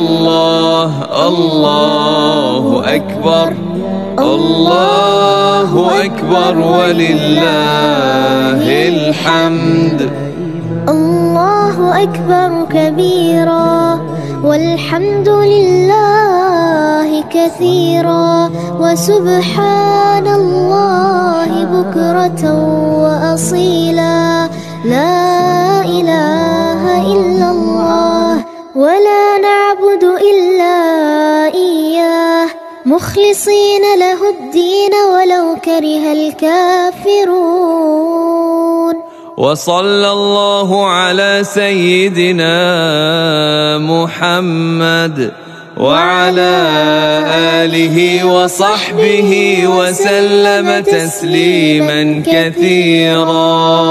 الله الله أكبر الله أكبر ولله الحمد. الله أكبر كبيرا والحمد لله كثيرا وسبحان الله بكرة وأصيلا. لا إله إلا الله ولا مخلصين له الدين ولو كره الكافرون. وصلى الله على سيدنا محمد وعلى آله وصحبه وسلم تسليما كثيرا.